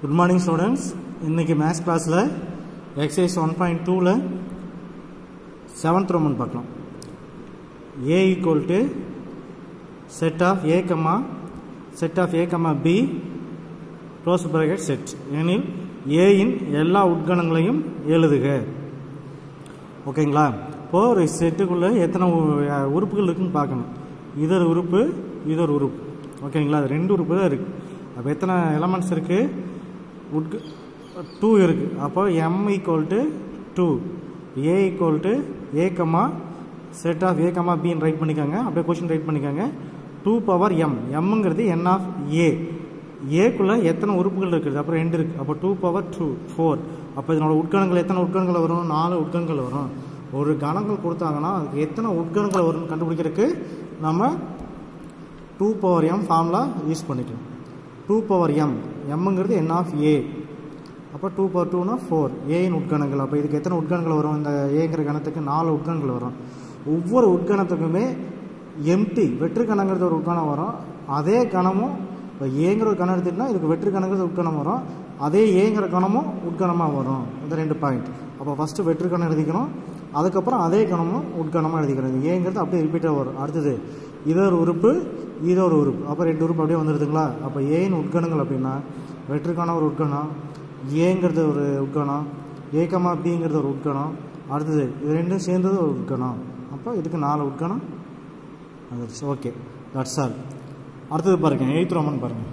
Good morning students இன்றைக்கி maths கிளாஸில் exercise one point டூவில் செவன்த் ரோமன் பார்க்கலாம். A equal to set of A comma set of A comma B close bracket set எனில் ஏயின் எல்லா உட்கணங்களையும் எழுதுக. ஓகேங்களா இப்போ ஒரு செட்டுக்குள்ளே எத்தனை உறுப்புகள் இருக்குன்னு பார்க்கணும். இது ஒரு உறுப்பு இது ஒரு உறுப்பு. ஓகேங்களா அது ரெண்டு உறுப்பு தான் இருக்குது அப்போ எத்தனை எலமெண்ட்ஸ் இருக்குது உட்கு டூ இருக்குது அப்போ M equal to two A equal to A comma set of A comma pin right பண்ணிக்கோங்க. அப்படியே கொஷின் ரைட் பண்ணிக்கோங்க. டூ பவர் எம் எம்ங்கிறது என் ஆஃப் ஏ ஏக்குள்ளே எத்தனை உறுப்புகள் இருக்குது? அப்புறம் ரெண்டு இருக்குது அப்போ டூ பவர் டூ ஃபோர் அப்போ இதனோட உட்கணங்கள் எத்தனை உட்கணங்கள் வரும்? நாலு உட்கணங்கள் வரும். ஒரு கணங்கள் கொடுத்தாங்கன்னா அதுக்கு எத்தனை உட்கணங்கள் வரும்னு கண்டுபிடிக்கிறதுக்கு நம்ம two power M formula use பண்ணிக்கலாம் டூ பவர் எம் எம்ங்கிறது என் ஆஃப் ஏ அப்போ டூ பவர் டூனா ஃபோர் ஏயின் உட்கணங்கள். அப்போ இதுக்கு எத்தனை உட்கணங்கள் வரும்? இந்த ஏங்கிற கணத்துக்கு நாலு உட்கணங்கள் வரும். ஒவ்வொரு உட்கணத்துக்குமே எம்டி வெற்று கணங்கிறது ஒரு உட்கணம் வரும். அதே கணமும் இப்போ ஏங்கிற ஒரு கணம் எடுத்துக்கிட்டா இதுக்கு வெற்று கணங்கிறது உட்கணம் வரும். அதே ஏங்கிற கணமும் உட்கணமாக வரும். இந்த ரெண்டு பாயிண்ட் அப்போ ஃபஸ்ட்டு வெற்று கணம் எழுதிக்கணும். அதுக்கப்புறம் அதே கணமும் உட்கணமாக எழுதிக்கிறது. ஏங்கிறது அப்படியே ரிப்பீட்டாக வரும். அடுத்தது இது ஒரு உறுப்பு இது ஒரு உறுப்பு. அப்போ ரெண்டு உறுப்பு அப்படியே வந்துடுதுங்களா அப்போ ஏன் உட்கணங்கள் அப்படின்னா வெற்றுக்கான ஒரு உட்கணம் ஏங்கிறது ஒரு உட்கணம் ஏக்கமா பிங்கிறது ஒரு உட்கணம் அடுத்தது இது ரெண்டும் சேர்ந்தது ஒரு உட்கணம். அப்போ இதுக்கு நாலு உட்கணம் வந்துருச்சு. ஓகே தட்ஸ் ஆல் அடுத்தது பாருங்கள் எயித் ரோமன் பாருங்கள்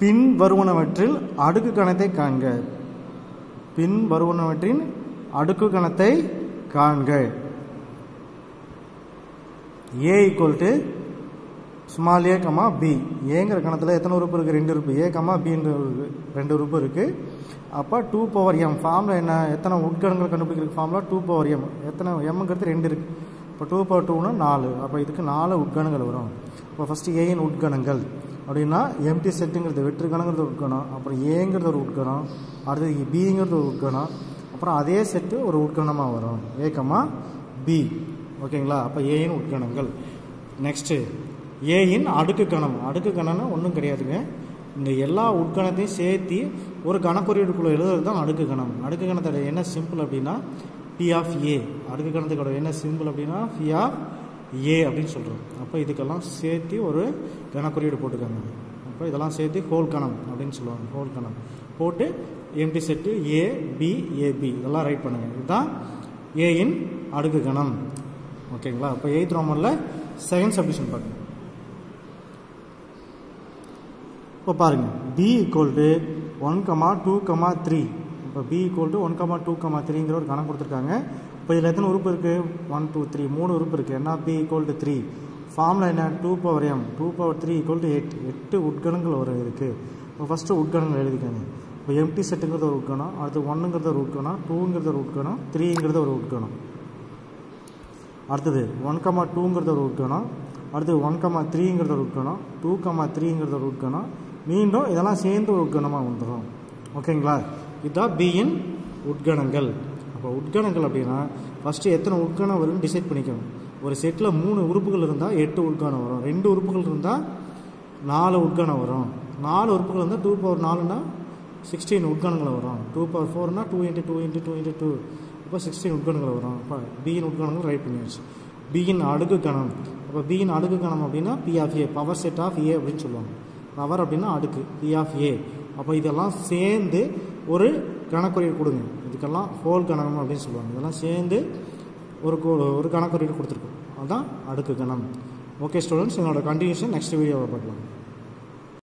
பின் வருவனவற்றில் அடுக்கு கணத்தை காண்க. பின் வருவனவற்றின் அடுக்கு கணத்தை காண்க. A equal to small A comma B ஏங்கிற கணத்தில் எத்தனை உறுப்பு இருக்குது ரெண்டு உறுப்பு. ஏ கமா பின்ற ரெண்டு உறுப்பு இருக்குது அப்போ டூ பவர் எம் ஃபார்மில் என்ன? எத்தனை உட்கணங்கள் கண்டுபிடிக்கிற ஃபார்மில் டூ பவர் எம் எத்தனை? எம்ங்கிறது ரெண்டு இருக்குது இப்போ டூ பவர் டூனா நாலு. அப்போ இதுக்கு நாலு உட்கணங்கள் வரும். இப்போ ஃபஸ்ட்டு ஏயின் உட்கணங்கள். அப்படின்னா எம்டி செட்டுங்கிறது வெற்று கணங்கிறது ஒரு உட்கணம். அப்புறம் ஏங்கிறது ஒரு உட்கணம். அடுத்தது பிங்கிறது ஒரு உட்கணம். அப்புறம் அதே செட்டு ஒரு உட்கணமாக வரும். ஏக்கமாக பி ஓகேங்களா? அப்போ ஏயின் உட்கணங்கள். நெக்ஸ்ட்டு ஏயின் அடுக்கு கணம். அடுக்கு கணம்னா ஒன்றும் கிடையாதுங்க. இந்த எல்லா உட்கணத்தையும் சேர்த்து ஒரு கணக்குறியீடுக்குள்ளே எழுதுறது தான் அடுக்கு கணம். அடுக்கு கணத்தோட என்ன சிம்பிள் அப்படின்னா பி ஆஃப் ஏ அடுக்கு கணத்துக்கோட என்ன சிம்பிள் அப்படின்னா பி ஆஃப் ஏ அப்படின்னு சொல்கிறோம் அப்போ இதுக்கெல்லாம் சேர்த்து ஒரு கணக்குறியீடு போட்டுக்கோங்க அப்போ இதெல்லாம் சேர்த்து ஹோல் கணம் அப்படின்னு சொல்லுவாங்க. ஹோல் கணம். போட்டு empty set A B AB இதெல்லாம் ரைட் பண்ணுங்கள் இதுதான் ஏயின் அடுக்கு கணம். ஓகேங்களா? இப்போ எயித் ரோமனில் செகண்ட் சப்டிஷன் பார்க்கணும் இப்போ பாருங்க. B equal to one comma two comma three இப்போ B equal to one comma two comma த்ரீங்கிற ஒரு கணக்கு கொடுத்துருக்காங்க. இப்போ இதில் எத்தனை உறுப்பு இருக்குது ஒன் டூ த்ரீ மூணு உறுப்பு இருக்குது என்ன? பி ஈக்குவல் டு த்ரீ ஃபார்மில் என்ன? Two power M two power three equal to eight எட்டு உட்கணங்கள் ஒரு இருக்குது இப்போ ஃபஸ்ட்டு உட்கணங்கள் எழுதிக்கோங்க. இப்போ எம்டி செட்டுங்கிறது ஒரு உட்கணம். அடுத்து ஒன்றுங்கிறது ஒரு உட்கணம். டூங்கிறது ஒரு உட்கணம். த்ரீங்கிறது ஒரு உட்கணம். அடுத்தது ஒன் கமா டூங்கிறத ரூட் உட்கணம் அடுத்தது ஒன் கமா த்ரீங்கிறத ரூட் உட்கணம் டூ கமா த்ரீங்கிறத ஒரு உட்கணம் மீண்டும் இதெல்லாம் சேர்ந்து உட்கணமாக வந்துடும் ஓகேங்களா இதுதான் பியின் உட்கணங்கள். அப்போ உட்கணங்கள் அப்படின்னா ஃபஸ்ட்டு எத்தனை உட்கணம் வரும்னு டிசைட் பண்ணிக்கணும். ஒரு செட்டில் மூணு உறுப்புகள் இருந்தால் எட்டு உட்கணம் வரும். ரெண்டு உறுப்புகள் இருந்தால் நாலு உட்கணம் வரும். நாலு உறுப்புகள் இருந்தால் டூ பவர் நாலுன்னா சிக்ஸ்டீன் உட்கணங்கள் வரும். Two power ஃபோர்னால் two into two into two into two அப்போ சிக்ஸ்டீன் உட்கணங்கள் வரும் அப்போ பியின் உட்கணங்கள் ரைட் பண்ணியாச்சு. பியின் அடுக்கு கணம். அப்போ பியின் அடுக்கு கணம் அப்படின்னா P of A power set of A அப்படின்னு சொல்லுவாங்க. பவர் அப்படின்னா அடுக்கு பி ஆஃப் ஏ அப்போ இதெல்லாம் சேர்ந்து ஒரு கணக்குறையை கொடுங்க. இதுக்கெல்லாம் ஹோல் கணம் அப்படின்னு சொல்லுவாங்க. இதெல்லாம் சேர்ந்து ஒரு ஒரு கணக்குறியீடு கொடுத்துருக்கோம். அதுதான் அடுக்கு கணம். ஓகே ஸ்டூடெண்ட்ஸ் என்னோட கண்டினியூஷன் நெக்ஸ்ட் வீடியோவில் பார்க்கலாம்.